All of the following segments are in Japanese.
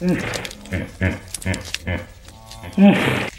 うん。うん。うん。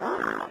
う